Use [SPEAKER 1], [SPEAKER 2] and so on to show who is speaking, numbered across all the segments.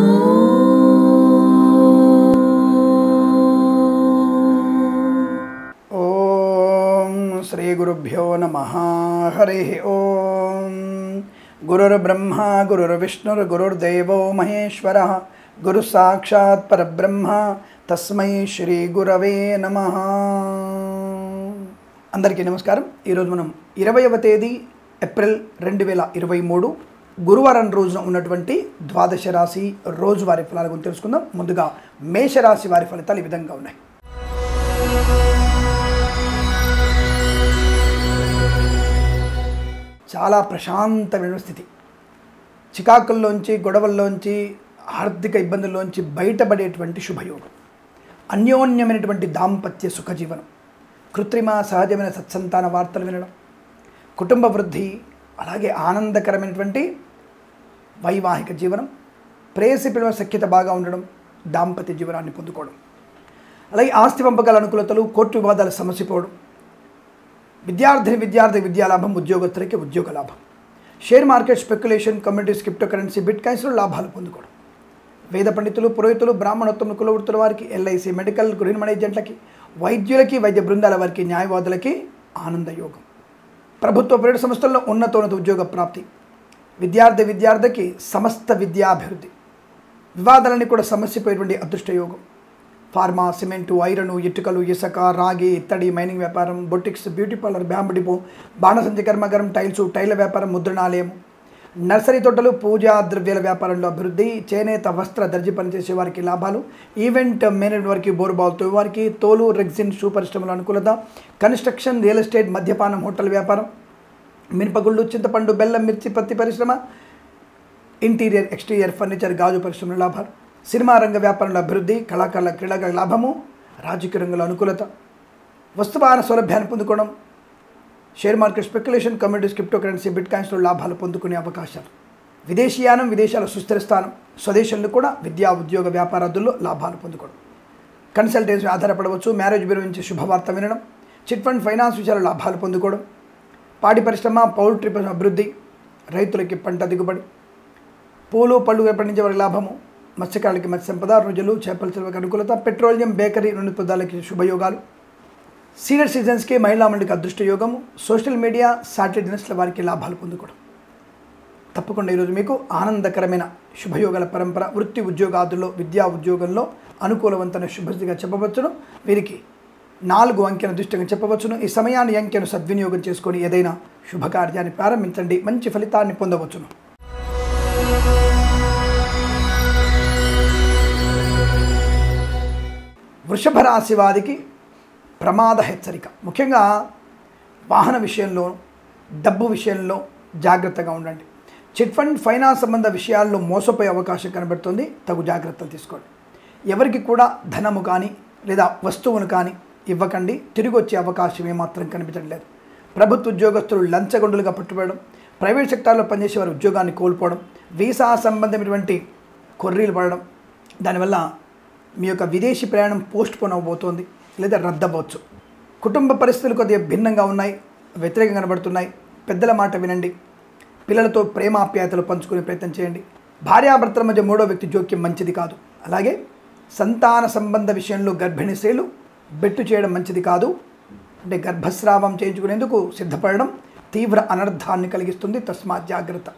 [SPEAKER 1] ఓం శ్రీ గురుభ్యో నమ హరి ఓం గురుర్బ్రహ్మ గురుర్విష్ణుర్ గురుర్దేవో మహేశ్వర గురు సాక్షాత్ పరబ్రహ్మ తస్మై శ్రీ గురవే నమ అందరికీ నమస్కారం ఈరోజు మనం ఇరవైవ తేదీ ఏప్రిల్ రెండు వేల ఇరవై మూడు గురువారం రోజున ఉన్నటువంటి ద్వాదశ రాశి రోజువారి ఫలాల గురించి తెలుసుకుందాం ముందుగా మేషరాశి వారి ఫలితాలు ఈ విధంగా ఉన్నాయి చాలా ప్రశాంతమైన స్థితి చికాకుల్లోంచి గొడవల్లోంచి ఆర్థిక ఇబ్బందుల్లోంచి బయటపడేటువంటి శుభయోగం అన్యోన్యమైనటువంటి దాంపత్య సుఖజీవనం కృత్రిమ సహజమైన సత్సంతాన వార్తలు వినడం కుటుంబ వృద్ధి అలాగే ఆనందకరమైనటువంటి వైవాహిక జీవనం ప్రేయసి పిల్లల సఖ్యత బాగా ఉండడం దాంపత్య జీవనాన్ని పొందుకోవడం అలాగే ఆస్తి పంపకాల అనుకూలతలు కోర్టు వివాదాలు పోవడం విద్యార్థిని విద్యార్థి విద్యాలాభం ఉద్యోగస్తులకి ఉద్యోగ లాభం share market speculation communities crypto currency bit కాయిన్స్లో లాభాలు పొందుకోవడం వేద పండితులు పురోహితులు బ్రాహ్మణోత్తమ కులవృత్తుల వారికి ఎల్ఐసి మెడికల్ గృహిణి మేనేజెంట్లకి వైద్యులకి వైద్య బృందాల వారికి న్యాయవాదులకి ఆనందయోగం ప్రభుత్వ ప్రైవేటు సంస్థల్లో ఉన్నతోన్నత ఉద్యోగ ప్రాప్తి విద్యార్థి విద్యార్థికి సమస్త విద్యాభివృద్ధి వివాదాలన్నీ కూడా సమస్యపోయేటువంటి అదృష్టయోగం ఫార్మా సిమెంటు ఐరను ఇటుకలు ఇసుక రాగి ఇత్తడి మైనింగ్ వ్యాపారం boutiques beauty parlour bamboo depot బాణసంచి కర్మగారం టైల వ్యాపారం ముద్రణాలయం నర్సరీ తోటలు పూజా ద్రవ్యాల వ్యాపారంలో అభివృద్ధి చేనేత వస్త్ర దర్జీ పనిచేసే వారికి లాభాలు ఈవెంట్ మేనేజ్ వారికి బోరుబావులతో వారికి తోలు రెగ్జిన్ షూ పరిశ్రమల అనుకూలత కన్స్ట్రక్షన్ రియల్ ఎస్టేట్ మద్యపానం హోటల్ వ్యాపారం మినపగుళ్ళు చింతపండు బెల్లం మిర్చి పత్తి పరిశ్రమ ఇంటీరియర్ ఎక్స్టీరియర్ ఫర్నిచర్ గాజు పరిశ్రమల లాభాలు సినిమా రంగ వ్యాపారంలో అభివృద్ధి కళాకారుల క్రీడల లాభము రాజకీయ రంగంలో అనుకూలత వస్తువాహన సౌలభ్యాన్ని పొందుకోవడం share market speculation communities crypto currency bit కాయిన్స్లో లాభాలు పొందుకునే అవకాశాలు విదేశీయానం విదేశాల సుస్థిర స్థానం స్వదేశంలో కూడా విద్యా ఉద్యోగ వ్యాపారాదుల్లో లాభాలు పొందుకోవడం కన్సల్టెన్సీ ఆధారపడవచ్చు మ్యారేజ్ నుంచి శుభవార్త వినడం చిట్ ఫండ్ ఫైనాన్స్ విషయాల లాభాలు పొందుకోవడం పాడి పరిశ్రమ పౌల్ట్రీ అభివృద్ధి రైతులకి పంట దిగుబడి పూలు పళ్ళు పండించే వారి లాభము మత్స్యకారులకి మత్స్య సంపద రుజులు చేపల చెరువుకి అనుకూలత పెట్రోలియం బేకరీ రెండు పదాలకి శుభయోగాలు సీనియర్ సిటిజన్స్కి మహిళా మండలికి అదృష్ట యోగము సోషల్ మీడియా సాటిలైట్ న్యూస్ల వారికి లాభాలు పొందుకోవడం తప్పకుండా ఈరోజు మీకు ఆనందకరమైన శుభయోగాల పరంపర వృత్తి ఉద్యోగాదుల్లో విద్యా ఉద్యోగంలో అనుకూలవంతమైన శుభస్థితిగా చెప్పవచ్చును వీరికి నాలుగు అంకెను దృష్టిగా చెప్పవచ్చును ఈ సమయాన్ని అంకెను సద్వినియోగం చేసుకొని ఏదైనా శుభకార్యాన్ని ప్రారంభించండి మంచి ఫలితాన్ని పొందవచ్చును వృషభ రాశి వారికి ప్రమాద హెచ్చరిక ముఖ్యంగా వాహన విషయంలో డబ్బు విషయంలో జాగ్రత్తగా ఉండండి చిట్ ఫండ్ ఫైనాన్స్ సంబంధ విషయాల్లో మోసపోయే అవకాశం కనబడుతుంది తగు జాగ్రత్తలు తీసుకోండి ఎవరికి కూడా ధనము కానీ లేదా వస్తువును కానీ ఇవ్వకండి తిరిగి వచ్చే అవకాశం ఏమాత్రం కనిపించడం లేదు ప్రభుత్వ ఉద్యోగస్తులు లంచగొండలుగా పట్టుబడడం ప్రైవేట్ సెక్టార్లో పనిచేసే వారు ఉద్యోగాన్ని కోల్పోవడం వీసా సంబంధమైనటువంటి కొర్రీలు పడడం దానివల్ల మీ యొక్క విదేశీ ప్రయాణం పోస్ట్ పోన్ అవ్వబోతోంది లేదా రద్దవచ్చు కుటుంబ పరిస్థితులు కొద్దిగా భిన్నంగా ఉన్నాయి వ్యతిరేకంగా కనబడుతున్నాయి పెద్దల మాట వినండి పిల్లలతో ప్రేమాప్యాయతలు పంచుకునే ప్రయత్నం చేయండి భార్యాభర్తల మధ్య మూడో వ్యక్తి జోక్యం మంచిది కాదు అలాగే సంతాన సంబంధ విషయంలో గర్భిణీ బెట్టు చేయడం మంచిది కాదు అంటే గర్భస్రావం చేయించుకునేందుకు సిద్ధపడడం తీవ్ర అనర్థాన్ని కలిగిస్తుంది తస్మాత్ జాగ్రత్త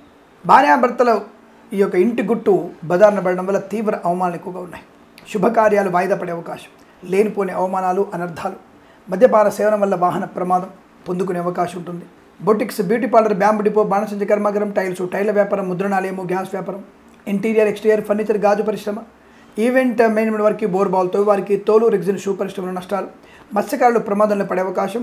[SPEAKER 1] భార్యాభర్తల ఈ యొక్క ఇంటి గుట్టు బదారణ పడడం వల్ల తీవ్ర అవమానాలు ఎక్కువగా ఉన్నాయి శుభకార్యాలు వాయిదా పడే అవకాశం లేనిపోని అవమానాలు అనర్థాలు మద్యపాన సేవనం వల్ల వాహన ప్రమాదం పొందుకునే అవకాశం ఉంటుంది boutiques beauty parlour bamboo depot బాణసంచ కర్మాగరం టైల్స్ టైల వ్యాపారం ముద్రణాలయము గ్యాస్ వ్యాపారం ఇంటీరియర్ ఎక్స్టీరియర్ ఫర్నిచర్ గాజు పరిశ్రమ ఈవెంట్ మేనేజ్మెంట్ వారికి బోర్ బాల్తో వారికి తోలు రిగ్జిన్ షూ పరిశ్రమల నష్టాలు మత్స్యకారులు ప్రమాదంలో పడే అవకాశం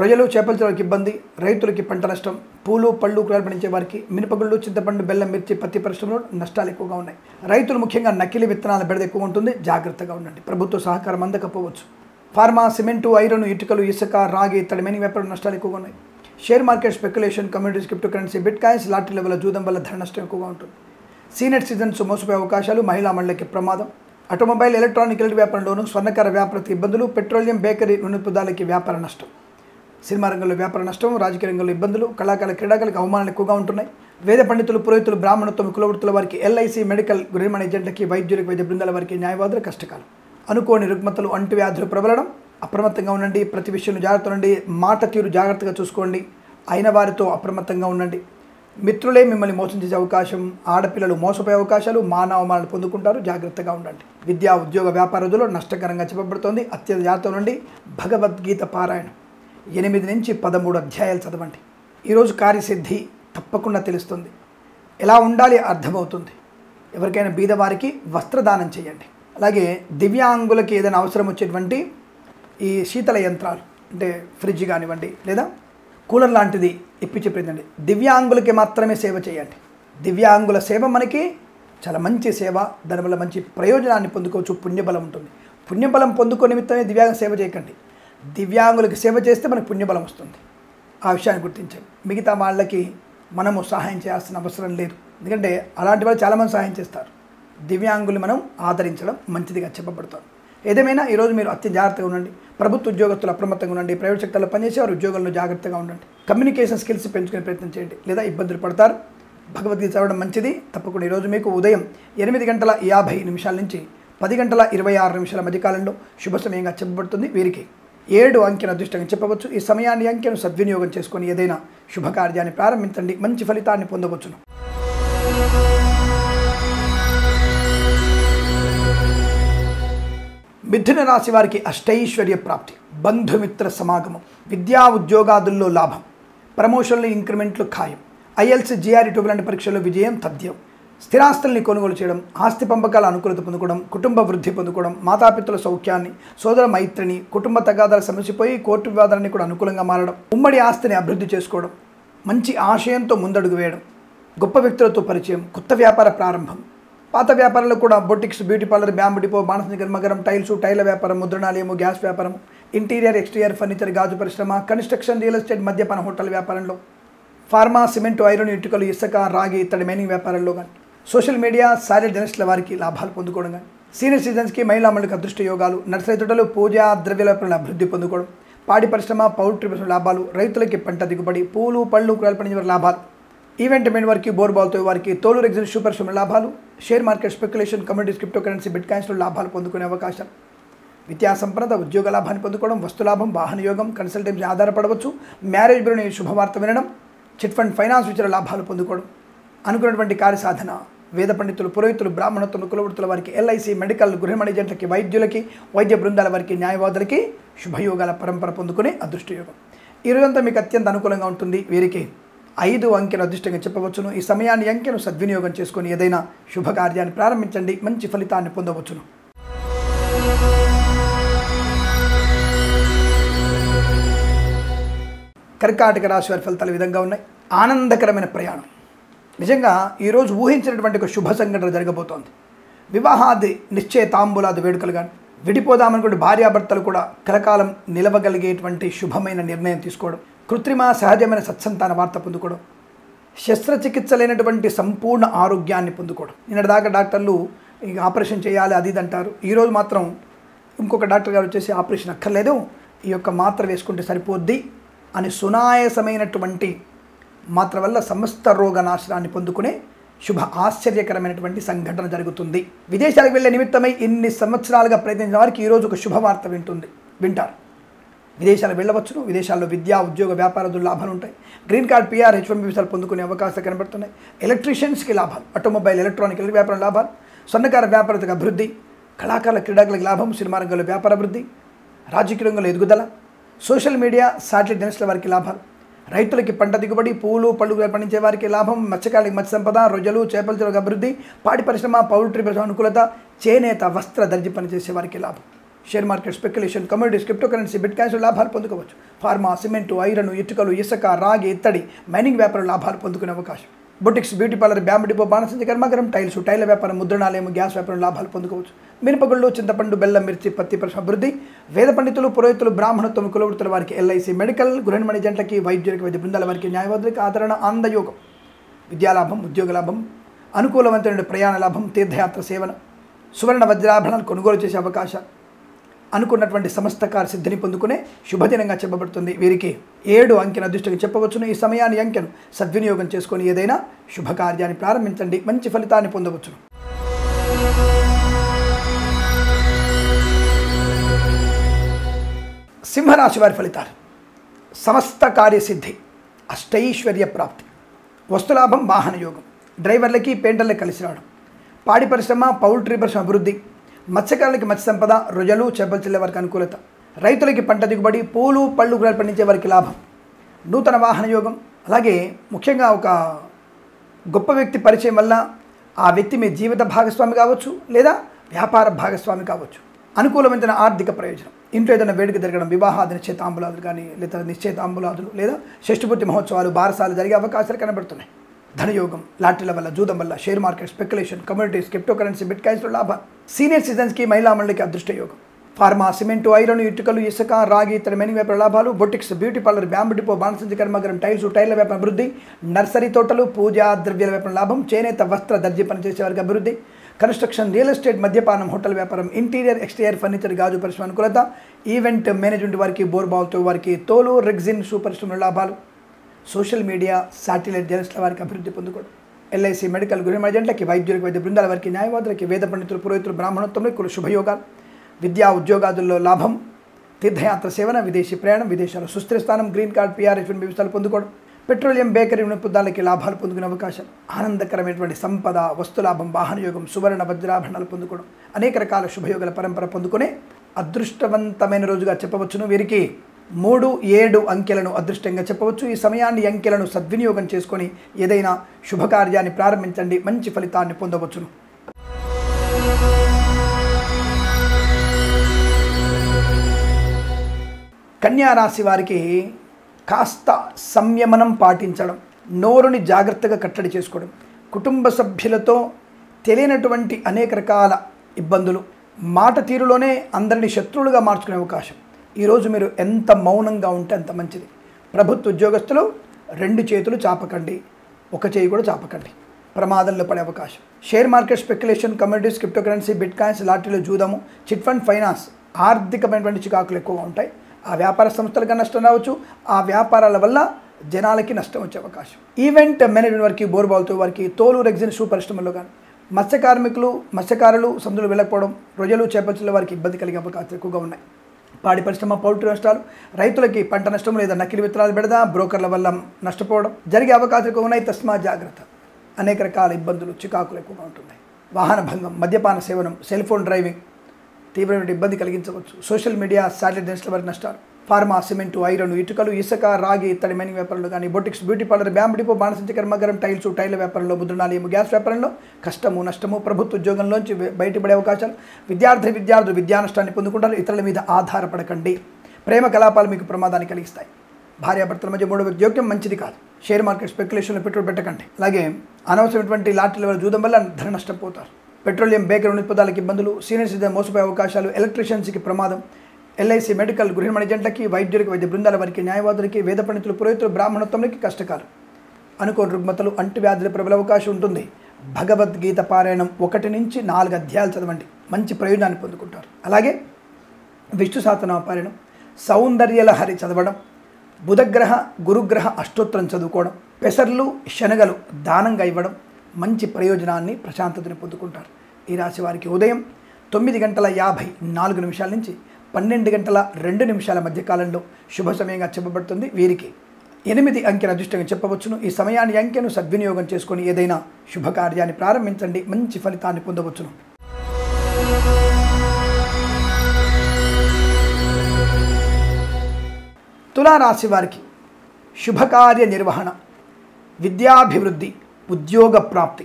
[SPEAKER 1] రొయ్యలు చేపల ఇబ్బంది రైతులకి పంట నష్టం పూలు పళ్ళు కూరలు పండించే వారికి మినపగుళ్ళు చింతపండు బెల్లం మిర్చి పత్తి పరిశ్రమలు నష్టాలు ఎక్కువగా ఉన్నాయి రైతులు ముఖ్యంగా నకిలీ విత్తనాల బెడద ఎక్కువ ఉంటుంది జాగ్రత్తగా ఉండండి ప్రభుత్వ సహకారం అందకపోవచ్చు ఫార్మా సిమెంటు ఐరన్ ఇటుకలు ఇసుక రాగి తడిమైన వ్యాపారం నష్టాలు ఎక్కువగా ఉన్నాయి share market speculation communities crypto currency bit coins lottery level జూదం వల్ల ధర నష్టం ఎక్కువగా ఉంటుంది సీనియర్ సిటిజన్స్ మోసపోయే అవకాశాలు మహిళా మండలికి ప్రమాదం ఆటోమొబైల్ ఎలక్ట్రానిక్ వ్యాపారంలోనూ స్వర్ణకార వ్యాపారత ఇబ్బందులు పెట్రోలియం బేకరీ నునిపుదాలకి వ్యాపార నష్టం సినిమా రంగంలో వ్యాపార నష్టం రాజకీయ రంగంలో ఇబ్బందులు కళాకారుల క్రీడాకారులకు అవమానాలు ఎక్కువగా ఉంటున్నాయి వేద పండితులు పురోహితులు బ్రాహ్మణత్వం కులవృత్తుల వారికి ఎల్ఐసి మెడికల్ గృహమణ ఏజెంట్లకి వైద్యులకు వైద్య బృందాల వారికి న్యాయవాదులు కష్టకాలం అనుకోని రుగ్మతలు అంటు వ్యాధులు ప్రబలడం అప్రమత్తంగా ఉండండి ప్రతి విషయంలో జాగ్రత్త ఉండండి మాట తీరు జాగ్రత్తగా చూసుకోండి అయిన వారితో అప్రమత్తంగా ఉండండి మిత్రులే మిమ్మల్ని మోసం చేసే అవకాశం ఆడపిల్లలు మోసపోయే అవకాశాలు మానవమానాలు పొందుకుంటారు జాగ్రత్తగా ఉండండి విద్యా ఉద్యోగ వ్యాపారదులో నష్టకరంగా చెప్పబడుతోంది అత్యంత జాతం నుండి భగవద్గీత పారాయణం ఎనిమిది నుంచి పదమూడు అధ్యాయాలు చదవండి ఈరోజు కార్యసిద్ధి తప్పకుండా తెలుస్తుంది ఎలా ఉండాలి అర్థమవుతుంది ఎవరికైనా బీదవారికి వస్త్రదానం చేయండి అలాగే దివ్యాంగులకి ఏదైనా అవసరం వచ్చేటువంటి ఈ శీతల యంత్రాలు అంటే ఫ్రిడ్జ్ కానివ్వండి లేదా కూలర్ లాంటిది ఇప్పి పెట్టండి దివ్యాంగులకి మాత్రమే సేవ చేయండి దివ్యాంగుల సేవ మనకి చాలా మంచి సేవ దానివల్ల మంచి ప్రయోజనాన్ని పొందుకోవచ్చు పుణ్యబలం ఉంటుంది పుణ్యబలం పొందుకో నిమిత్తమే దివ్యాంగ సేవ చేయకండి దివ్యాంగులకి సేవ చేస్తే మనకు పుణ్యబలం వస్తుంది ఆ విషయాన్ని గుర్తించండి మిగతా వాళ్ళకి మనము సహాయం చేయాల్సిన అవసరం లేదు ఎందుకంటే అలాంటి వాళ్ళు చాలామంది సహాయం చేస్తారు దివ్యాంగులు మనం ఆదరించడం మంచిదిగా చెప్పబడుతుంది ఏదేమైనా ఈరోజు మీరు అత్యంత జాగ్రత్తగా ఉండండి ప్రభుత్వ ఉద్యోగస్తులు అప్రమత్తంగా ఉండండి ప్రైవేట్ సెక్టర్లో వారు ఉద్యోగంలో జాగ్రత్తగా ఉండండి కమ్యూనికేషన్ స్కిల్స్ పెంచుకునే ప్రయత్నం చేయండి లేదా ఇబ్బందులు పడతారు భగవద్గీత చదవడం మంచిది తప్పకుండా ఈరోజు మీకు ఉదయం ఎనిమిది గంటల యాభై నిమిషాల నుంచి పది గంటల ఇరవై ఆరు నిమిషాల మధ్యకాలంలో శుభ సమయంగా చెప్పబడుతుంది వీరికి ఏడు అంకెను అదృష్టంగా చెప్పవచ్చు ఈ సమయాన్ని అంకెను సద్వినియోగం చేసుకొని ఏదైనా శుభకార్యాన్ని ప్రారంభించండి మంచి ఫలితాన్ని పొందవచ్చును మిథున రాశి వారికి అష్టైశ్వర్య ప్రాప్తి బంధుమిత్ర సమాగమం విద్యా ఉద్యోగాదుల్లో లాభం ప్రమోషన్లు ఇంక్రిమెంట్లు ఖాయం ఐఎల్సీ జీఆర్ఈ లాంటి పరీక్షల్లో విజయం తథ్యం స్థిరాస్తుల్ని కొనుగోలు చేయడం ఆస్తి పంపకాల అనుకూలత పొందుకోవడం కుటుంబ వృద్ధి పొందుకోవడం మాతాపితుల సౌఖ్యాన్ని సోదర మైత్రిని కుటుంబ తగాదాలు సమసిపోయి కోర్టు వివాదాలని కూడా అనుకూలంగా మారడం ఉమ్మడి ఆస్తిని అభివృద్ధి చేసుకోవడం మంచి ఆశయంతో ముందడుగు వేయడం గొప్ప వ్యక్తులతో పరిచయం కొత్త వ్యాపార ప్రారంభం పాత వ్యాపారాలు కూడా boutiques beauty parlour bamboo depot మానసిక నిర్మగరం టైల్స్ టైల వ్యాపారం ముద్రణాలయము గ్యాస్ వ్యాపారం ఇంటీరియర్ ఎక్స్టీరియర్ ఫర్నిచర్ గాజు పరిశ్రమ కన్స్ట్రక్షన్ రియల్ ఎస్టేట్ మద్యపాన హోటల్ వ్యాపారంలో ఫార్మా సిమెంట్ ఐరన్ ఇటుకలు ఇసుక రాగి ఇత్తడి మైనింగ్ వ్యాపారంలో కానీ సోషల్ మీడియా శారీ జర్నలిస్టుల వారికి లాభాలు పొందుకోవడం కానీ సీనియర్ సిటిజన్స్కి మహిళా అమలుకి అదృష్ట యోగాలు నర్సరీ తోటలు పూజా ద్రవ్య వ్యాపారంలో అభివృద్ధి పొందుకోవడం పాడి పరిశ్రమ పౌల్ట్రీ పరిశ్రమ లాభాలు రైతులకి పంట దిగుబడి పూలు పళ్ళు కూరలు పండించే లాభాలు ఈవెంట్ మెయిన్ వారికి బోర్బాల్తో వారికి తోలు రెగ్జిన్ షూ పరిశ్రమ లాభాలు share market speculation communities crypto currency bit కాయిన్స్లో లాభాలు పొందుకునే అవకాశం విద్యా సంపద ఉద్యోగ లాభాన్ని పొందుకోవడం వస్తులాభం వాహన యోగం కన్సల్టెన్సీ ఆధారపడవచ్చు మ్యారేజ్ బ్యూరోని శుభవార్త వినడం చిట్ ఫండ్ ఫైనాన్స్ విచార లాభాలు పొందుకోవడం అనుకున్నటువంటి కార్యసాధన వేద పండితులు పురోహితులు బ్రాహ్మణత్వం కులవృత్తుల వారికి ఎల్ఐసి మెడికల్ గృహ ఏజెంట్లకి వైద్యులకి వైద్య బృందాల వారికి న్యాయవాదులకి శుభయోగాల పరంపర పొందుకునే అదృష్టయోగం ఈరోజంతా మీకు అత్యంత అనుకూలంగా ఉంటుంది వీరికి ఐదు అంకెను అదృష్టంగా చెప్పవచ్చును ఈ సమయాన్ని అంకెను సద్వినియోగం చేసుకుని ఏదైనా శుభకార్యాన్ని ప్రారంభించండి మంచి ఫలితాన్ని పొందవచ్చును కర్కాటక రాశి వారి ఫలితాలు విధంగా ఉన్నాయి ఆనందకరమైన ప్రయాణం నిజంగా ఈరోజు ఊహించినటువంటి ఒక శుభ సంఘటన జరగబోతోంది వివాహాది నిశ్చయ తాంబూలాది వేడుకలు కానీ విడిపోదామనుకుంటే భార్యాభర్తలు కూడా కలకాలం నిలవగలిగేటువంటి శుభమైన నిర్ణయం తీసుకోవడం కృత్రిమ సహజమైన సత్సంతాన వార్త పొందుకోవడం శస్త్రచికిత్స లేనటువంటి సంపూర్ణ ఆరోగ్యాన్ని పొందుకోవడం దాకా డాక్టర్లు ఇక ఆపరేషన్ చేయాలి అది ఇది అంటారు ఈరోజు మాత్రం ఇంకొక డాక్టర్ గారు వచ్చేసి ఆపరేషన్ అక్కర్లేదు ఈ యొక్క మాత్ర వేసుకుంటే సరిపోద్ది అని సునాయసమైనటువంటి మాత్ర వల్ల సమస్త రోగనాశనాన్ని పొందుకునే శుభ ఆశ్చర్యకరమైనటువంటి సంఘటన జరుగుతుంది విదేశాలకు వెళ్ళే నిమిత్తమై ఇన్ని సంవత్సరాలుగా ప్రయత్నించిన వారికి ఈరోజు ఒక శుభవార్త వింటుంది వింటారు విదేశాలు వెళ్ళవచ్చును విదేశాల్లో విద్యా ఉద్యోగ వ్యాపార లాభాలు ఉంటాయి green card PR HM one వీసాలు పొందుకునే అవకాశాలు కనబడుతున్నాయి ఎలక్ట్రీషియన్స్కి లాభాలు ఆటోమొబైల్ ఎలక్ట్రానిక్ వ్యాపారం లాభాలు స్వర్ణకార వ్యాపారతకు అభివృద్ధి కళాకారుల క్రీడాకులకు లాభం సినిమా రంగంలో వ్యాపార అభివృద్ధి రాజకీయ రంగంలో ఎదుగుదల సోషల్ మీడియా శాటిలైట్ దినసుల వారికి లాభాలు రైతులకి పంట దిగుబడి పూలు పళ్ళు పండించే వారికి లాభం మత్స్యకారులకు మత్స్య సంపద రొయ్యలు చేపల చెరువులకు అభివృద్ధి పాడి పరిశ్రమ పౌల్ట్రీ పరిశ్రమ అనుకూలత చేనేత వస్త్ర దర్జీ పనిచేసే వారికి లాభం share market speculation communities crypto currency bit క్యాన్స్లో లాభాలు పొందుకోవచ్చు ఫార్మా సిమెంటు ఐరన్ ఇటుకలు ఇసుక రాగి ఇత్తడి మైనింగ్ వ్యాపారం లాభాలు పొందుకునే అవకాశం boutiques beauty parlour bamboo depot బాణసంచ కర్మాగారం టైల్స్ టైల వ్యాపారం ముద్రణాలయం గ్యాస్ వ్యాపారం లాభాలు పొందుకోవచ్చు మినపగుళ్ళు చింతపండు బెల్లం మిర్చి పత్తి అభివృద్ధి వేద పండితులు పురోహితులు బ్రాహ్మణత్వం కులవృత్తుల వారికి ఎల్ఐసి మెడికల్ గృహిణమణి జంటలకి వైద్యులకి వైద్య బృందాల వారికి న్యాయవాదులకి ఆదరణ అందయోగం విద్యాలాభం ఉద్యోగ లాభం అనుకూలవంతమైన ప్రయాణ లాభం తీర్థయాత్ర సేవన సువర్ణ వజ్రాభరణాలు కొనుగోలు చేసే అవకాశాలు అనుకున్నటువంటి సమస్త కార్య సిద్ధిని పొందుకునే శుభదినంగా చెప్పబడుతుంది వీరికి ఏడు అంకెను అదృష్టంగా చెప్పవచ్చును ఈ సమయాన్ని అంకెను సద్వినియోగం చేసుకొని ఏదైనా శుభకార్యాన్ని ప్రారంభించండి మంచి ఫలితాన్ని పొందవచ్చును సింహరాశి వారి ఫలితాలు సమస్త కార్యసిద్ధి అష్టైశ్వర్య ప్రాప్తి వస్తులాభం వాహన యోగం డ్రైవర్లకి పెయింటర్లకి కలిసి రావడం పాడి పరిశ్రమ పౌల్ట్రీ పరిశ్రమ అభివృద్ధి మత్స్యకారులకి మత్స్య సంపద రొయ్యలు చేపలు చెల్లే వారికి అనుకూలత రైతులకి పంట దిగుబడి పూలు పళ్ళు కూరలు పండించే వారికి లాభం నూతన వాహన యోగం అలాగే ముఖ్యంగా ఒక గొప్ప వ్యక్తి పరిచయం వల్ల ఆ వ్యక్తి మీ జీవిత భాగస్వామి కావచ్చు లేదా వ్యాపార భాగస్వామి కావచ్చు అనుకూలమైన ఆర్థిక ప్రయోజనం ఇంట్లో ఏదైనా వేడుక జరగడం వివాహాది నిశ్చయితాంబులాదులు కానీ లేదా నిశ్చయితాంబులాదులు లేదా షష్ఠిపూర్తి మహోత్సవాలు బారసాలు జరిగే అవకాశాలు కనబడుతున్నాయి ధనయోగం లాటరీల వల్ల జూదం వల్ల share market speculation communities crypto currency bit కాయిన్స్లో లాభాలు సీనియర్ సిటిజన్స్కి మహిళా మండలికి అదృష్ట యోగం ఫార్మా సిమెంటు ఐరన్ ఇటుకలు ఇసుక రాగి ఇతర మెనీ వ్యాపార లాభాలు boutiques beauty parlour bamboo depot బాణసంచి కర్మగరం టైల్స్ టైర్ల వ్యాపార అభివృద్ధి నర్సరీ తోటలు పూజా ద్రవ్యాల వ్యాపార లాభం చేనేత వస్త్ర దర్జీ పనిచేసే వారికి అభివృద్ధి కన్స్ట్రక్షన్ రియల్ ఎస్టేట్ మద్యపానం హోటల్ వ్యాపారం ఇంటీరియర్ ఎక్స్టీరియర్ ఫర్నిచర్ గాజు పరిశ్రమ అనుకూలత ఈవెంట్ మేనేజ్మెంట్ వారికి బోర్బావుతో వారికి తోలు రెగ్జిన్ సూపరిశ్రమ లాభాలు సోషల్ మీడియా శాటిలైట్ జర్నలిస్టుల వారికి అభివృద్ధి పొందుకోవడం ఎల్ఐసి మెడికల్ గురి మజెంట్లకి వైద్యులకు వైద్య బృందాల వారికి న్యాయవాదులకి వేద పండితులు పురోహితులు బ్రాహ్మణోత్వంలో కుల శుభయోగాలు విద్యా ఉద్యోగాదుల్లో లాభం తీర్థయాత్ర సేవన విదేశీ ప్రయాణం విదేశాలు సుస్థిర స్థానం గ్రీన్ కార్డ్ పీఆర్ఎఫ్ వ్యవస్థలు పొందుకోవడం పెట్రోలియం బేకరీ వినపదాలకి లాభాలు పొందుకునే అవకాశం ఆనందకరమైనటువంటి సంపద వస్తులాభం వాహనయోగం సువర్ణ వజ్రాభరణాలు పొందుకోవడం అనేక రకాల శుభయోగాల పరంపర పొందుకునే అదృష్టవంతమైన రోజుగా చెప్పవచ్చును వీరికి మూడు ఏడు అంకెలను అదృష్టంగా చెప్పవచ్చు ఈ సమయాన్ని అంకెలను సద్వినియోగం చేసుకొని ఏదైనా శుభకార్యాన్ని ప్రారంభించండి మంచి ఫలితాన్ని పొందవచ్చును కన్యా రాశి వారికి కాస్త సంయమనం పాటించడం నోరుని జాగ్రత్తగా కట్టడి చేసుకోవడం కుటుంబ సభ్యులతో తెలియనటువంటి అనేక రకాల ఇబ్బందులు మాట తీరులోనే అందరిని శత్రువులుగా మార్చుకునే అవకాశం ఈరోజు మీరు ఎంత మౌనంగా ఉంటే అంత మంచిది ప్రభుత్వ ఉద్యోగస్తులు రెండు చేతులు చాపకండి ఒక చేయి కూడా చాపకండి ప్రమాదంలో పడే అవకాశం share market speculation communities crypto currency bit coins లాటరీలో చూద్దాము చిట్ ఫండ్ ఫైనాన్స్ ఆర్థికమైనటువంటి చికాకులు ఎక్కువగా ఉంటాయి ఆ వ్యాపార సంస్థలకు నష్టం రావచ్చు ఆ వ్యాపారాల వల్ల జనాలకి నష్టం వచ్చే అవకాశం ఈవెంట్ మేనేజ్మెంట్ వారికి బోర్బాల్తో వారికి తోలు రెగ్జిన్ షూ పరిశ్రమల్లో కానీ మత్స్య కార్మికులు మత్స్యకారులు సందులు వెళ్ళకపోవడం రొయ్యలు చేపచ్చుల వారికి ఇబ్బంది కలిగే అవకాశాలు ఎక్కువగా ఉన్నాయి పాడి పరిశ్రమ పౌల్ట్రీ నష్టాలు రైతులకి పంట నష్టం లేదా నకిలీ విత్తనాలు పెడదా బ్రోకర్ల వల్ల నష్టపోవడం జరిగే అవకాశాలు ఉన్నాయి తస్మా జాగ్రత్త అనేక రకాల ఇబ్బందులు చికాకులు ఎక్కువగా ఉంటున్నాయి వాహన భంగం మద్యపాన సేవనం సెల్ ఫోన్ డ్రైవింగ్ తీవ్రమైన ఇబ్బంది కలిగించవచ్చు సోషల్ మీడియా శాటిలైట్ నెట్స్ల వారి నష్టాలు ఫార్మా సిమెంట్ ఐరన్ ఇటుకలు ఇసుక రాగి ఇత్తడి మైనింగ్ వ్యాపారంలో కానీ boutiques beauty parlour bamboo depot depot బాణసంచి కర్మగరం టైల్స్ టైల్ వ్యాపారంలో ముద్రణాలయం గ్యాస్ వ్యాపారంలో కష్టము నష్టము ప్రభుత్వ ఉద్యోగంలోంచి బయటపడే అవకాశాలు విద్యార్థి విద్యార్థులు విద్యానష్టాన్ని పొందుకుంటారు ఇతరుల మీద ఆధారపడకండి ప్రేమ కలాపాలు మీకు ప్రమాదాన్ని కలిగిస్తాయి భార్యాభర్తల మధ్య మూడవ వ్యక్తి జోక్యం మంచిది కాదు షేర్ మార్కెట్ స్పెక్యులేషన్లో పెట్రోల్ పెట్టకండి అలాగే అనవసరమైనటువంటి లాటరీల వల్ల జూదం వల్ల ధర నష్టపోతారు పెట్రోలియం బేకరీ పదాలకు ఇబ్బందులు సీనియర్ సిద్ధం మోసపోయే అవకాశాలు ఎలక్ట్రీషియన్స్కి ప్రమాదం ఎల్ఐసి మెడికల్ గృహిణి జంటకి వైద్యులకి వైద్య బృందాల వారికి న్యాయవాదులకి వేద పండితులు పురోహితులు బ్రాహ్మణత్వంలోకి కష్టకాలం అనుకోని రుగ్మతలు అంటువ్యాధులు ప్రబల అవకాశం ఉంటుంది భగవద్గీత పారాయణం ఒకటి నుంచి నాలుగు అధ్యాయాలు చదవండి మంచి ప్రయోజనాన్ని పొందుకుంటారు అలాగే విష్ణు సాతనామ పారాయణం సౌందర్యలహరి చదవడం బుధగ్రహ గురుగ్రహ అష్టోత్తరం చదువుకోవడం పెసర్లు శనగలు దానంగా ఇవ్వడం మంచి ప్రయోజనాన్ని ప్రశాంతతని పొందుకుంటారు ఈ రాశి వారికి ఉదయం తొమ్మిది గంటల యాభై నాలుగు నిమిషాల నుంచి పన్నెండు గంటల రెండు నిమిషాల మధ్య కాలంలో శుభ సమయంగా చెప్పబడుతుంది వీరికి ఎనిమిది అంకెల అదృష్టంగా చెప్పవచ్చును ఈ సమయాన్ని అంకెను సద్వినియోగం చేసుకొని ఏదైనా శుభకార్యాన్ని ప్రారంభించండి మంచి ఫలితాన్ని పొందవచ్చును తులారాశి వారికి శుభకార్య నిర్వహణ విద్యాభివృద్ధి ఉద్యోగ ప్రాప్తి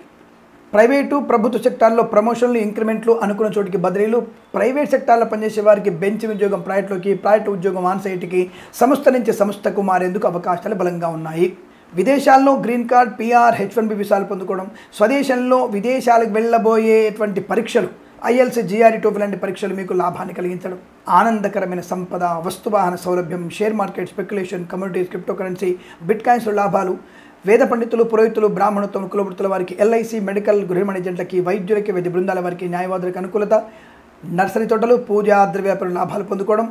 [SPEAKER 1] ప్రైవేటు ప్రభుత్వ సెక్టార్లో ప్రమోషన్లు ఇంక్రిమెంట్లు అనుకున్న చోటికి బదిలీలు ప్రైవేట్ సెక్టార్లో పనిచేసే వారికి బెంచ్ ఉద్యోగం ప్రైవేట్లోకి ప్రైవేట్ ఉద్యోగం ఆన్సైట్కి సంస్థ నుంచి సంస్థకు మారేందుకు అవకాశాలు బలంగా ఉన్నాయి విదేశాల్లో green card PR H one B విసాలు పొందుకోవడం స్వదేశంలో విదేశాలకు వెళ్ళబోయేటువంటి పరీక్షలు ఐఎల్సీ జీఆర్ఈ టూ లాంటి పరీక్షలు మీకు లాభాన్ని కలిగించడం ఆనందకరమైన సంపద వస్తువాహన సౌలభ్యం share market speculation communities crypto currency bit కాయిన్స్లో లాభాలు వేద పండితులు పురోహితులు బ్రాహ్మణులు కులవృత్తుల వారికి ఎల్ఐసి మెడికల్ గృహ ఏజెంట్లకి వైద్యులకి వైద్య బృందాల వారికి న్యాయవాదులకు అనుకూలత నర్సరీ తోటలు పూజా వ్యాపారం లాభాలు పొందుకోవడం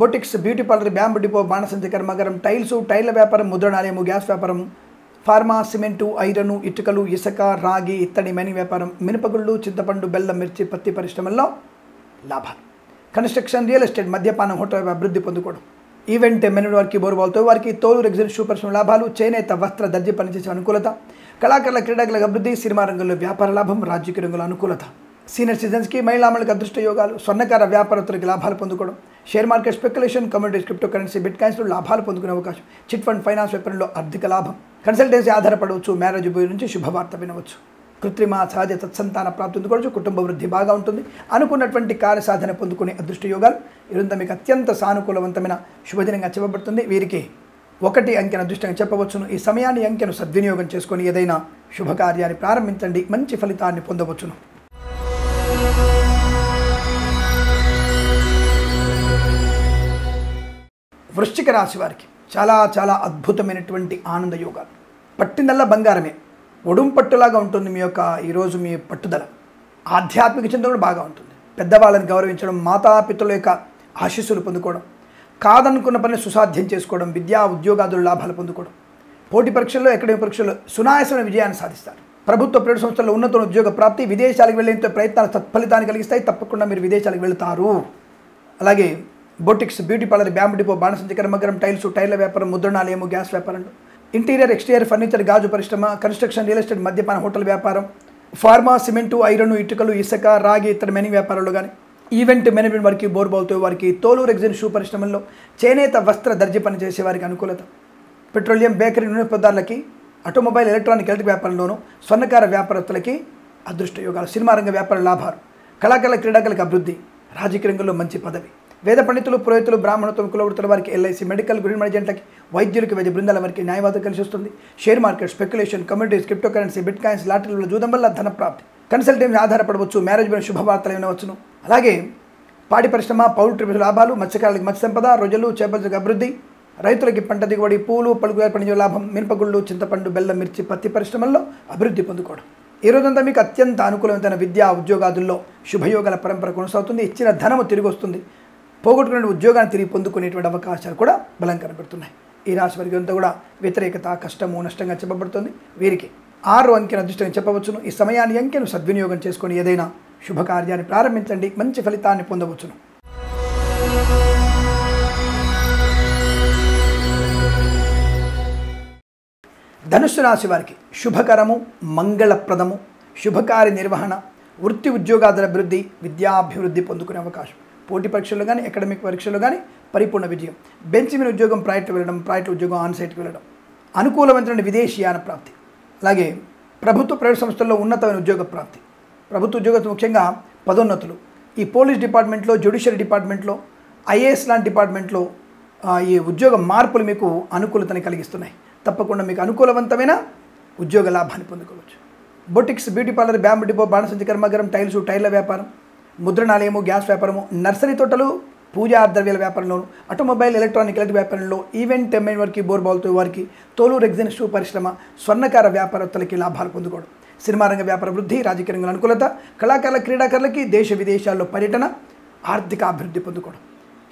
[SPEAKER 1] boutiques beauty parlour bamboo depot బాణసంతి కర్మాగారం టైల్సు టైల్ల వ్యాపారం ముద్రణాలయము గ్యాస్ వ్యాపారం ఫార్మా సిమెంటు ఐరను ఇటుకలు ఇసుక రాగి ఇత్తడి మెని వ్యాపారం మినపగుళ్ళు చింతపండు బెల్లం మిర్చి పత్తి పరిశ్రమల్లో లాభాలు కన్స్ట్రక్షన్ రియల్ ఎస్టేట్ మద్యపానం హోటల్ అభివృద్ధి పొందుకోవడం ఈవెంట్ మెనూడ్ వారికి బోరుబాల్తో వారికి తోలు రెగ్జిన్ షూ పరిశ్రమ లాభాలు చేనేత వస్త్ర దర్జీ పనిచేసే అనుకూలత కళాకారుల క్రీడాకుల అభివృద్ధి సినిమా రంగంలో వ్యాపార లాభం రాజకీయ రంగంలో అనుకూలత సీనియర్ సిటిజన్స్కి మహిళా అమలుకి అదృష్ట యోగాలు స్వర్ణకార వ్యాపారత్తులకి లాభాలు పొందుకోవడం share market speculation communities crypto currency bit కాయిన్స్లో లాభాలు పొందుకునే అవకాశం చిట్ ఫండ్ ఫైనాన్స్ వ్యాపారంలో ఆర్థిక లాభం కన్సల్టెన్సీ ఆధారపడవచ్చు మ్యారేజ్ నుంచి శుభవార్త వినవచ్చు కృత్రిమ కృత్రిమాసాధ్య తత్సంతాన ప్రాప్తి ఉంది కుటుంబ వృద్ధి బాగా ఉంటుంది అనుకున్నటువంటి కార్యసాధన పొందుకునే అదృష్ట యోగాలు ఈరోజు మీకు అత్యంత సానుకూలవంతమైన శుభదినంగా చెప్పబడుతుంది వీరికి ఒకటి అంకెను అదృష్టంగా చెప్పవచ్చును ఈ సమయాన్ని అంకెను సద్వినియోగం చేసుకొని ఏదైనా శుభకార్యాన్ని ప్రారంభించండి మంచి ఫలితాన్ని పొందవచ్చును వృశ్చిక రాశి వారికి చాలా చాలా అద్భుతమైనటువంటి ఆనంద యోగాలు పట్టినల్ల బంగారమే ఒడుంపట్టులాగా ఉంటుంది మీ యొక్క ఈరోజు మీ పట్టుదల ఆధ్యాత్మిక చింతన కూడా బాగా ఉంటుంది పెద్దవాళ్ళని గౌరవించడం మాతాపితల యొక్క ఆశీస్సులు పొందుకోవడం కాదనుకున్న పని సుసాధ్యం చేసుకోవడం విద్యా ఉద్యోగాదుల లాభాలు పొందుకోవడం పోటీ పరీక్షల్లో ఎక్కడ పరీక్షల్లో సునాయసమైన విజయాన్ని సాధిస్తారు ప్రభుత్వ ప్రైవేట్ సంస్థల్లో ఉన్నత ఉద్యోగ ప్రాప్తి విదేశాలకు వెళ్ళేంత ప్రయత్నాలు తత్ఫలితాన్ని కలిగిస్తాయి తప్పకుండా మీరు విదేశాలకు వెళ్తారు అలాగే boutiques beauty parlour bamboo depot బాణసంచ కర్మగరం టైల్స్ టైర్ల వ్యాపారం ఏమో గ్యాస్ వ్యాపారంలో ఇంటీరియర్ ఎక్స్టీరియర్ ఫర్నిచర్ గాజు పరిశ్రమ కన్స్ట్రక్షన్ రియల్ ఎస్టేట్ మద్యపాన హోటల్ వ్యాపారం ఫార్మా సిమెంటు ఐరన్ ఇటుకలు ఇసుక రాగి ఇతర మెని వ్యాపారాలు కానీ ఈవెంట్ మేనేజ్మెంట్ వారికి బోర్బావుతో వారికి తోలు రెగ్జిన్ షూ పరిశ్రమల్లో చేనేత వస్త్ర దర్జీ పని చేసే వారికి అనుకూలత పెట్రోలియం బేకరీ నూనె పదార్థాలకి ఆటోమొబైల్ ఎలక్ట్రానిక్ ఎలక్ట్రిక్ వ్యాపారంలోనూ స్వర్ణకార వ్యాపారస్తులకి అదృష్ట యోగాలు సినిమా రంగ వ్యాపార లాభాలు కళాకారుల క్రీడాకారులకు అభివృద్ధి రాజకీయ రంగంలో మంచి పదవి వేద పండితులు పురోహితులు బ్రాహ్మణత్వం కులవృత్తుల వారికి ఎల్ఐసి మెడికల్ గ్రీన్ మేనేజెంట్లకి వైద్యులకు బృందాల వరకు న్యాయవాదం కలిసి వస్తుంది share market speculation communities crypto currency bit coins లాటరీలో జూదం వల్ల ధన ప్రాప్తి కన్సల్టెన్సీ ఆధారపడవచ్చు మ్యారేజ్ మీద శుభవార్తలు వినవచ్చును అలాగే పాడి పరిశ్రమ పౌల్ట్రీ లాభాలు మత్స్యకారులకు మత్స్య సంపద రొజలు చేపలకు అభివృద్ధి రైతులకి పంట దిగుబడి పూలు పలుకు ఏర్పడిన లాభం మినపగుళ్ళు చింతపండు బెల్లం మిర్చి పత్తి పరిశ్రమల్లో అభివృద్ధి పొందుకోవడం ఈ రోజంతా మీకు అత్యంత అనుకూలమైన విద్యా ఉద్యోగాదుల్లో శుభయోగాల పరంపర కొనసాగుతుంది ఇచ్చిన ధనము తిరిగి వస్తుంది పోగొట్టుకునే ఉద్యోగాన్ని తిరిగి పొందుకునేటువంటి అవకాశాలు కూడా బలం కనబడుతున్నాయి ఈ రాశి వారికి అంతా కూడా వ్యతిరేకత కష్టము నష్టంగా చెప్పబడుతుంది వీరికి ఆరు అంకెను అదృష్టంగా చెప్పవచ్చును ఈ సమయాన్ని అంకెను సద్వినియోగం చేసుకొని ఏదైనా శుభకార్యాన్ని ప్రారంభించండి మంచి ఫలితాన్ని పొందవచ్చును ధనుసు రాశి వారికి శుభకరము మంగళప్రదము శుభకార్య నిర్వహణ వృత్తి ఉద్యోగాదుల అభివృద్ధి విద్యాభివృద్ధి పొందుకునే అవకాశం పోటీ పరీక్షలు కానీ అకాడమిక్ పరీక్షలు కానీ పరిపూర్ణ విజయం బెంచ్ మీద ఉద్యోగం ప్రాజెక్టు వెళ్ళడం ప్రాజెక్టు ఉద్యోగం సైట్కి వెళ్ళడం అనుకూలమైనటువంటి విదేశీయాన ప్రాప్తి అలాగే ప్రభుత్వ ప్రైవేట్ సంస్థల్లో ఉన్నతమైన ఉద్యోగ ప్రాప్తి ప్రభుత్వ ఉద్యోగ ముఖ్యంగా పదోన్నతులు ఈ పోలీస్ డిపార్ట్మెంట్లో జ్యుడిషియరీ డిపార్ట్మెంట్లో ఐఏఎస్ లాంటి డిపార్ట్మెంట్లో ఈ ఉద్యోగ మార్పులు మీకు అనుకూలతని కలిగిస్తున్నాయి తప్పకుండా మీకు అనుకూలవంతమైన ఉద్యోగ లాభాన్ని పొందుకోవచ్చు boutiques beauty parlour bamboo depot బాణసంచి కర్మాగారం టైల్సు టైర్ల వ్యాపారం ముద్రణాలయము గ్యాస్ వ్యాపారము నర్సరీ తోటలు పూజా ద్రవ్యాల వ్యాపారంలోను ఆటోమొబైల్ ఎలక్ట్రానిక్ ఎలక్ట్రిక్ వ్యాపారంలో ఈవెంట్ ఎంఐన్ వారికి బోర్బాల్తో వారికి తోలు రెగ్జిన్ షూ పరిశ్రమ స్వర్ణకార వ్యాపారత్తులకి లాభాలు పొందుకోవడం సినిమా రంగ వ్యాపార వృద్ధి రాజకీయ రంగంలో అనుకూలత కళాకారుల క్రీడాకారులకి దేశ విదేశాల్లో పర్యటన ఆర్థిక అభివృద్ధి పొందుకోవడం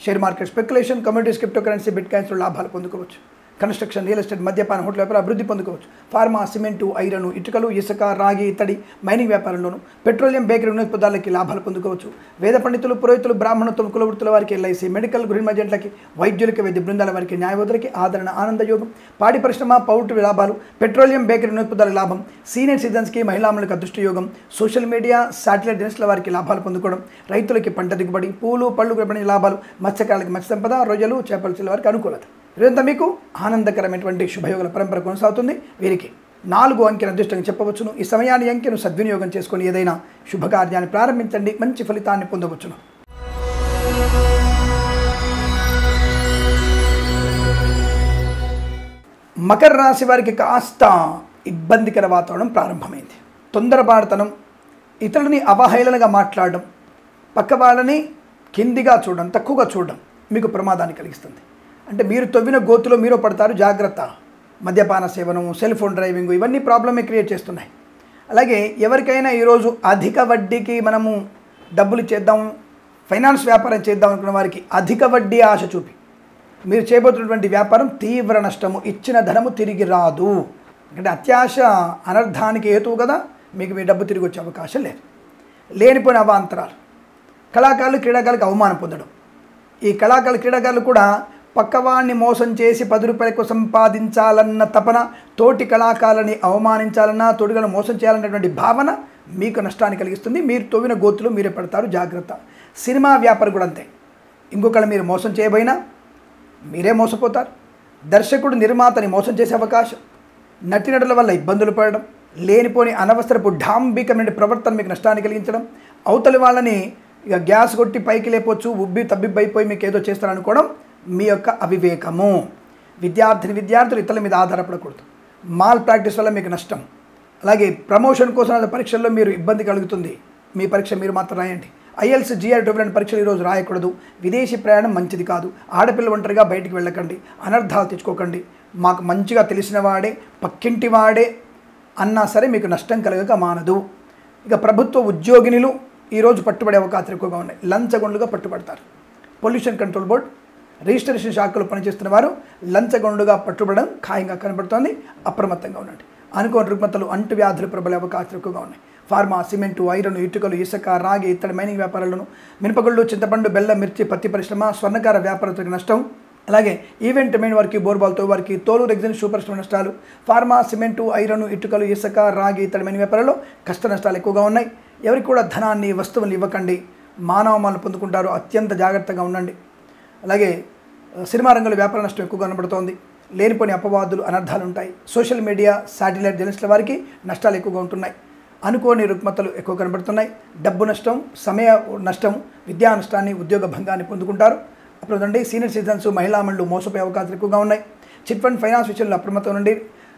[SPEAKER 1] share market speculation communities crypto currency bit కాయిన్స్లో లాభాలు పొందుకోవచ్చు కన్స్ట్రక్షన్ రియల్ ఎస్టేట్ మద్యపాన హోటల్ వ్యాపారం అభివృద్ధి పొందుకోవచ్చు ఫార్మా సిమెంటు ఐరన్ ఇటుకలు ఇసుక రాగి ఇత్తడి మైనింగ్ వ్యాపారంలోను పెట్రోలియం బేకరీ వినోద పదార్థాలకి లాభాలు పొందుకోవచ్చు వేద పండితులు పురోహితులు బ్రాహ్మణత్వం కులవృత్తుల వారికి ఎల్ఐసి మెడికల్ గృహ ఏజెంట్లకి వైద్యులకి వైద్య బృందాల వారికి న్యాయవాదులకి ఆదరణ ఆనంద యోగం పాడి పరిశ్రమ పౌల్ట్రీ లాభాలు పెట్రోలియం బేకరీ వినోద లాభం సీనియర్ సిటిజన్స్కి మహిళామలకు అదృష్టి యోగం సోషల్ మీడియా శాటిలైట్ దినసుల వారికి లాభాలు పొందుకోవడం రైతులకి పంట దిగుబడి పూలు పళ్ళు గర్భిణీ లాభాలు మత్స్యకాలకి మత్స్య సంపద రొయ్యలు చేపలు వారికి అనుకూలత ఇదంతా మీకు ఆనందకరమైనటువంటి శుభయోగుల పరంపర కొనసాగుతుంది వీరికి నాలుగు అంకెను అదృష్టంగా చెప్పవచ్చును ఈ సమయాన్ని అంకెను సద్వినియోగం చేసుకొని ఏదైనా శుభకార్యాన్ని ప్రారంభించండి మంచి ఫలితాన్ని పొందవచ్చును మకర రాశి వారికి కాస్త ఇబ్బందికర వాతావరణం ప్రారంభమైంది తొందరపాడతనం ఇతరులని అవహేళనగా మాట్లాడడం పక్క వాళ్ళని కిందిగా చూడడం తక్కువగా చూడడం మీకు ప్రమాదాన్ని కలిగిస్తుంది అంటే మీరు తవ్విన గోతులో మీరు పడతారు జాగ్రత్త మద్యపాన సేవనం సెల్ ఫోన్ డ్రైవింగ్ ఇవన్నీ ప్రాబ్లమే క్రియేట్ చేస్తున్నాయి అలాగే ఎవరికైనా ఈరోజు అధిక వడ్డీకి మనము డబ్బులు చేద్దాం ఫైనాన్స్ వ్యాపారం చేద్దాం అనుకున్న వారికి అధిక వడ్డీ ఆశ చూపి మీరు చేయబోతున్నటువంటి వ్యాపారం తీవ్ర నష్టము ఇచ్చిన ధనము తిరిగి రాదు ఎందుకంటే అత్యాశ అనర్థానికి హేతువు కదా మీకు మీ డబ్బు తిరిగి వచ్చే అవకాశం లేదు లేనిపోయిన అవాంతరాలు కళాకారులు క్రీడాకారులకు అవమానం పొందడం ఈ కళాకారులు క్రీడాకారులు కూడా పక్కవాణ్ణి మోసం చేసి పది రూపాయలకు సంపాదించాలన్న తపన తోటి కళాకారులని అవమానించాలన్నా తోడుగలను మోసం చేయాలన్నటువంటి భావన మీకు నష్టాన్ని కలిగిస్తుంది మీరు తోవిన గోతులు మీరే పడతారు జాగ్రత్త సినిమా వ్యాపారం కూడా అంతే ఇంకొకళ్ళు మీరు మోసం చేయబోయినా మీరే మోసపోతారు దర్శకుడు నిర్మాతని మోసం చేసే అవకాశం నటినటుల వల్ల ఇబ్బందులు పడడం లేనిపోని అనవసరపు ఢాంబికమైన ప్రవర్తన మీకు నష్టాన్ని కలిగించడం అవతలి వాళ్ళని ఇక గ్యాస్ కొట్టి పైకి లేపొచ్చు ఉబ్బి తబ్బిబ్బైపోయి మీకు ఏదో చేస్తారనుకోవడం మీ యొక్క అవివేకము విద్యార్థిని విద్యార్థులు ఇతరుల మీద ఆధారపడకూడదు మాల్ ప్రాక్టీస్ వల్ల మీకు నష్టం అలాగే ప్రమోషన్ కోసం పరీక్షల్లో మీరు ఇబ్బంది కలుగుతుంది మీ పరీక్ష మీరు మాత్రం రాయండి ఐఎల్స్ జిఆర్ డబ్ల్యూఎన్ పరీక్షలు ఈరోజు రాయకూడదు విదేశీ ప్రయాణం మంచిది కాదు ఆడపిల్ల ఒంటరిగా బయటికి వెళ్ళకండి అనర్థాలు తెచ్చుకోకండి మాకు మంచిగా తెలిసిన వాడే పక్కింటి వాడే అన్నా సరే మీకు నష్టం కలగక మానదు ఇక ప్రభుత్వ ఉద్యోగినులు ఈరోజు పట్టుబడే అవకాశాలు ఎక్కువగా ఉన్నాయి లంచగొండ్లుగా పట్టుబడతారు పొల్యూషన్ కంట్రోల్ బోర్డ్ రిజిస్ట్రేషన్ శాఖలో పనిచేస్తున్న వారు లంచగొండుగా పట్టుబడడం ఖాయంగా కనబడుతోంది అప్రమత్తంగా ఉండండి అనుకోని రుగ్మతలు అంటువ్యాధులు ప్రబలే అవకాశాలు ఎక్కువగా ఉన్నాయి ఫార్మా సిమెంటు ఐరన్ ఇటుకలు ఇసుక రాగి ఇత్తడి మైనింగ్ వ్యాపారాలను మినపగుళ్ళు చింతపండు బెల్లం మిర్చి పత్తి పరిశ్రమ స్వర్ణకార వ్యాపారులకు నష్టం అలాగే ఈవెంట్ మెయిన్ వారికి బోర్బాల్తో వారికి తోలు రెగ్జిన్ షూ పరిశ్రమ నష్టాలు ఫార్మా సిమెంటు ఐరన్ ఇటుకలు ఇసుక రాగి ఇతడి మైనింగ్ వ్యాపారాల్లో కష్ట నష్టాలు ఎక్కువగా ఉన్నాయి ఎవరికి కూడా ధనాన్ని వస్తువులు ఇవ్వకండి మానవమాలను పొందుకుంటారు అత్యంత జాగ్రత్తగా ఉండండి అలాగే సినిమా రంగంలో వ్యాపార నష్టం ఎక్కువ కనబడుతోంది లేనిపోని అపవాదులు అనర్థాలు ఉంటాయి సోషల్ మీడియా శాటిలైట్ జర్నలిస్టుల వారికి నష్టాలు ఎక్కువగా ఉంటున్నాయి అనుకోని రుగ్మతలు ఎక్కువ కనబడుతున్నాయి డబ్బు నష్టం సమయ నష్టం విద్యా నష్టాన్ని ఉద్యోగ భంగాన్ని పొందుకుంటారు అప్పుడు చూడండి సీనియర్ సిటిజన్స్ మహిళామణులు మోసపోయే అవకాశాలు ఎక్కువగా ఉన్నాయి చిట్ ఫండ్ ఫైనాన్స్ విషయంలో అప్రమత్తం నుండి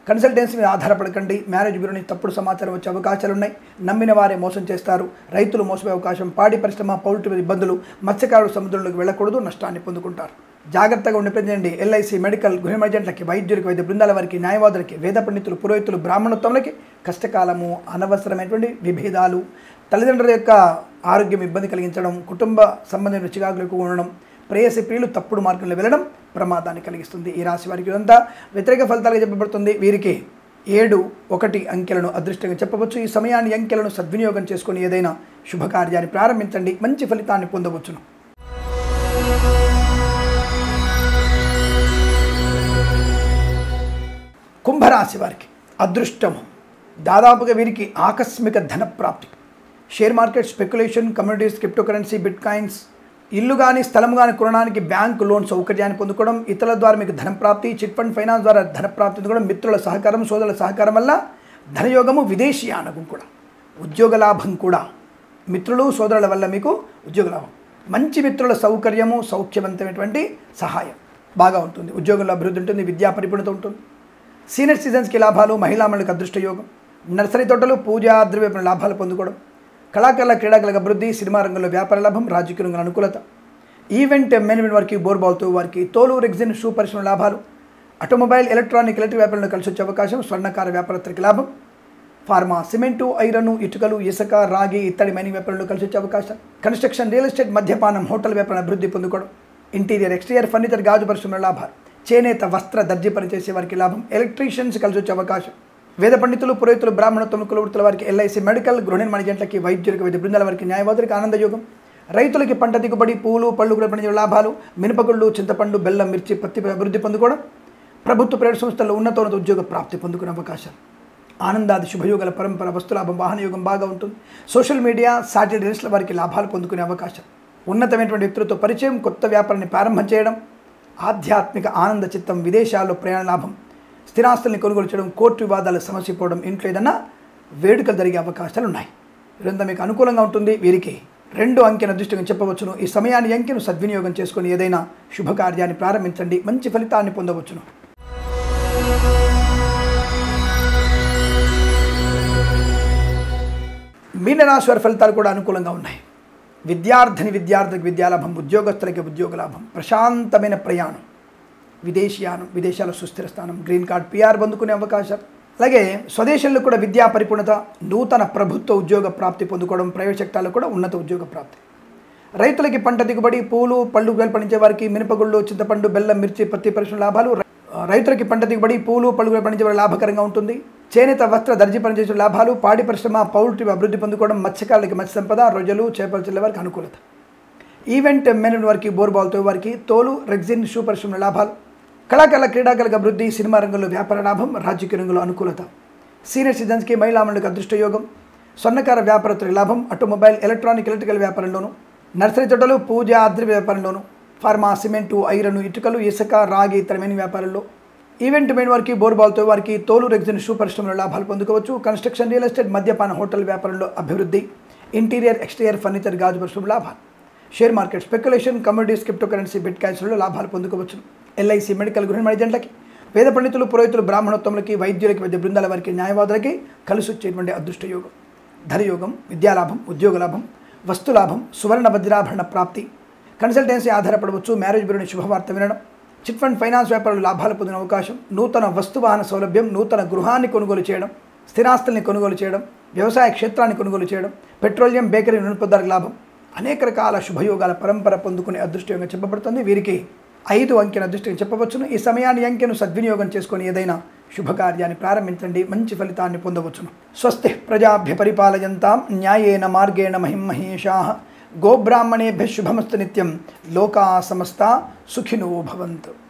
[SPEAKER 1] కన్సల్టెన్సీ మీద ఆధారపడకండి మ్యారేజ్ బ్యూరో నుంచి తప్పుడు సమాచారం వచ్చే అవకాశాలు ఉన్నాయి నమ్మిన వారే మోసం చేస్తారు రైతులు మోసపోయే అవకాశం పాడి పరిశ్రమ పౌల్ట్రీ ఇబ్బందులు మత్స్యకారులు సముద్రంలోకి వెళ్ళకూడదు నష్టాన్ని పొందుకుంటారు జాగ్రత్తగా ఉండి ఉండిపోయిందండి ఎల్ఐసి మెడికల్ గృహ ఎమర్జెంట్లకి వైద్యులకి వైద్య బృందాల వారికి న్యాయవాదులకి వేద పండితులు పురోహితులు బ్రాహ్మణోత్తములకి కష్టకాలము అనవసరమైనటువంటి విభేదాలు తల్లిదండ్రుల యొక్క ఆరోగ్యం ఇబ్బంది కలిగించడం కుటుంబ సంబంధించిన చికాకులకు ఉండడం ప్రేయసి ప్రియులు తప్పుడు మార్గంలో వెళ్ళడం ప్రమాదాన్ని కలిగిస్తుంది ఈ రాశి వారికి ఇదంతా వ్యతిరేక ఫలితాలుగా చెప్పబడుతుంది వీరికి ఏడు ఒకటి అంకెలను అదృష్టంగా చెప్పవచ్చు ఈ సమయాన్ని అంకెలను సద్వినియోగం చేసుకుని ఏదైనా శుభకార్యాన్ని ప్రారంభించండి మంచి ఫలితాన్ని పొందవచ్చును కుంభరాశి వారికి అదృష్టము దాదాపుగా వీరికి ఆకస్మిక ధనప్రాప్తి share market speculation communities cryptocurrency bit coins ఇల్లు కానీ స్థలం కానీ కొనడానికి బ్యాంకు లోన్ సౌకర్యాన్ని పొందుకోవడం ఇతరుల ద్వారా మీకు ధన ప్రాప్తి చిట్ ఫండ్ ఫైనాన్స్ ద్వారా ధన ప్రాప్తి పొందుకోవడం మిత్రుల సహకారం సోదరుల సహకారం వల్ల ధనయోగము విదేశీయానకం కూడా ఉద్యోగ లాభం కూడా మిత్రులు సోదరుల వల్ల మీకు ఉద్యోగ లాభం మంచి మిత్రుల సౌకర్యము సౌఖ్యవంతమైనటువంటి సహాయం బాగా ఉంటుంది ఉద్యోగంలో అభివృద్ధి ఉంటుంది విద్యా పరిపూర్ణత ఉంటుంది సీనియర్ సిటిజన్స్కి లాభాలు మహిళా మండలికి అదృష్టయోగం నర్సరీ తోటలు పూజా ద్రవ్య లాభాలు పొందుకోవడం కళాకారుల క్రీడాకులకు అభివృద్ధి సినిమా రంగంలో వ్యాపార లాభం రాజకీయ రంగంలో అనుకూలత ఈవెంట్ మేనేజ్మెంట్ వారికి బోర్బాల్తో వారికి తోలు రెగ్జిన్ షూ పరిశ్రమ లాభాలు ఆటోమొబైల్ ఎలక్ట్రానిక్ ఎలక్ట్రిక్ వ్యాపారంలో కలిసి వచ్చే అవకాశం స్వర్ణకార వ్యాపారస్తులకి లాభం ఫార్మా సిమెంటు ఐరన్ ఇటుకలు ఇసుక రాగి ఇత్తడి మైనింగ్ వ్యాపారంలో కలిసి వచ్చే అవకాశం కన్స్ట్రక్షన్ రియల్ ఎస్టేట్ మద్యపానం హోటల్ వ్యాపారం అభివృద్ధి పొందుకోవడం ఇంటీరియర్ ఎక్స్టీరియర్ ఫర్నిచర్ గాజు పరిశ్రమ లాభాలు చేనేత వస్త్ర దర్జీ పనిచేసే వారికి లాభం ఎలక్ట్రీషియన్స్ కలిసి వచ్చే అవకాశం వేద పండితులు పురోహితులు బ్రాహ్మణ తొమ్మిది వృత్తుల వారికి ఎల్ఐసి మెడికల్ నిర్మాణ జంటలకి వైద్యులకు వైద్య బృందాల వారికి న్యాయవాదులకు ఆనందయోగం రైతులకి పంట దిగుబడి పూలు పళ్ళు కూడా పండించే లాభాలు మినపగుళ్ళు చింతపండు బెల్లం మిర్చి పత్తి అభివృద్ధి పొందుకోవడం ప్రభుత్వ ప్రైవేట్ సంస్థల్లో ఉన్నతోన్నత ఉద్యోగ ప్రాప్తి పొందుకునే అవకాశాలు ఆనందాది శుభయోగాల పరంపర వస్తులాభం వాహనయోగం బాగా ఉంటుంది సోషల్ మీడియా సాటిలైట్ రీల్స్ల వారికి లాభాలు పొందుకునే అవకాశం ఉన్నతమైనటువంటి వ్యక్తులతో పరిచయం కొత్త వ్యాపారాన్ని ప్రారంభం చేయడం ఆధ్యాత్మిక ఆనంద చిత్తం విదేశాల్లో ప్రయాణ లాభం స్థిరాస్తుల్ని కొనుగోలు చేయడం కోర్టు వివాదాలు సమస్య పోవడం ఇంట్లో ఏదన్నా వేడుకలు జరిగే అవకాశాలు ఉన్నాయి రెండో మీకు అనుకూలంగా ఉంటుంది వీరికి రెండు అంకెన దృష్టిగా చెప్పవచ్చును ఈ సమయాన్ని అంకెను సద్వినియోగం చేసుకుని ఏదైనా శుభకార్యాన్ని ప్రారంభించండి మంచి ఫలితాన్ని పొందవచ్చును మీనరాశి వారి ఫలితాలు కూడా అనుకూలంగా ఉన్నాయి విద్యార్థిని విద్యార్థికి విద్యాలాభం ఉద్యోగస్తులకి ఉద్యోగ లాభం ప్రశాంతమైన ప్రయాణం విదేశీయానం విదేశాల సుస్థిర స్థానం గ్రీన్ కార్డ్ పిఆర్ పొందుకునే అవకాశం అలాగే స్వదేశంలో కూడా విద్యా పరిపూర్ణత నూతన ప్రభుత్వ ఉద్యోగ ప్రాప్తి పొందుకోవడం ప్రైవేట్ సెక్టార్లో కూడా ఉన్నత ఉద్యోగ ప్రాప్తి రైతులకి పంట దిగుబడి పూలు పళ్ళు పండించే వారికి మినపగుళ్ళు చింతపండు బెల్లం మిర్చి పత్తి పరిశ్రమ లాభాలు రైతులకి పంట దిగుబడి పూలు పళ్ళు పండించే వారికి లాభకరంగా ఉంటుంది చేనేత వస్త్ర దర్జీ పనిచేసే లాభాలు పాడి పరిశ్రమ పౌల్ట్రీ అభివృద్ధి పొందుకోవడం మత్స్యకారులకి మత్స్య సంపద రొజలు చేపలు చెల్లె వారికి అనుకూలత ఈవెంట్ మేనేజ్మెంట్ వారికి బోర్బాల్తో వారికి తోలు రెగ్జిన్ షూ పరిశ్రమ లాభాలు కళాకళ క్రీడాకళకు అభివృద్ధి సినిమా రంగంలో వ్యాపార లాభం రాజకీయ రంగంలో అనుకూలత సీనియర్ సిటిజన్స్కి మహిళామణులకు అదృష్టయోగం స్వర్ణకార వ్యాపారత్తుల లాభం ఆటోమొబైల్ ఎలక్ట్రానిక్ ఎలక్ట్రికల్ వ్యాపారంలోను నర్సరీ తోటలు పూజ ఆద్రి వ్యాపారంలోను ఫార్మా సిమెంటు ఐరన్ ఇటుకలు ఇసుక రాగి ఇతరమైన వ్యాపారంలో ఈవెంట్ మెయిన్ వారికి బోర్బాల్తో వారికి తోలు రెగ్జిన్ షూ పరిశ్రమలో లాభాలు పొందుకోవచ్చు కన్స్ట్రక్షన్ రియల్ ఎస్టేట్ మద్యపాన హోటల్ వ్యాపారంలో అభివృద్ధి ఇంటీరియర్ ఎక్స్టీరియర్ ఫర్నిచర్ గాజు పరిశ్రమ లాభాలు share market speculation commodities crypto currency bit కాయిన్స్లో లాభాలు పొందుకోవచ్చు ఎల్ఐసి మెడికల్ గృహ ఏజెంట్లకి పేద పండితులు పురోహితులు బ్రాహ్మణోత్తములకి వైద్యులకి వైద్య బృందాల వారికి న్యాయవాదులకి కలిసి వచ్చేటువంటి అదృష్టయోగం ధరయోగం విద్యాలాభం ఉద్యోగ లాభం వస్తులాభం సువర్ణ భద్రాభరణ ప్రాప్తి కన్సల్టెన్సీ ఆధారపడవచ్చు మ్యారేజ్ బ్యూరోని శుభవార్త వినడం చిట్ ఫండ్ ఫైనాన్స్ వ్యాపారులు లాభాలు పొందిన అవకాశం నూతన వస్తువాహన సౌలభ్యం నూతన గృహాన్ని కొనుగోలు చేయడం స్థిరాస్తుల్ని కొనుగోలు చేయడం వ్యవసాయ క్షేత్రాన్ని కొనుగోలు చేయడం పెట్రోలియం బేకరీ నుండి లాభం అనేక రకాల శుభయోగాల పరంపర పొందుకునే అదృష్టంగా చెప్పబడుతుంది వీరికి ఐదు అంకెను అదృష్టం చెప్పవచ్చును ఈ సమయాన్ని అంకెను సద్వినియోగం చేసుకొని ఏదైనా శుభకార్యాన్ని ప్రారంభించండి మంచి ఫలితాన్ని పొందవచ్చును స్వస్తి ప్రజాభ్య పరిపాలయంతాం న్యాయేన మార్గేణ మహిమహేషా గోబ్రాహ్మణేభ్య శుభమస్తు నిత్యం లోకా సమస్త సుఖినో భవంతు